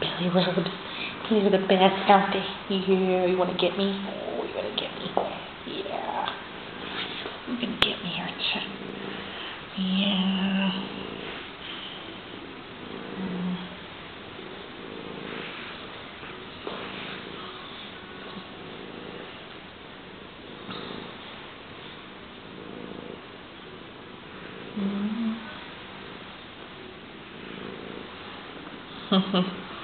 Belly rubs. These are the best, aren't they? Yeah, you want to get me? Oh, you want to get me? Yeah. Going to get me, aren't you? Yeah. Mm. Gracias.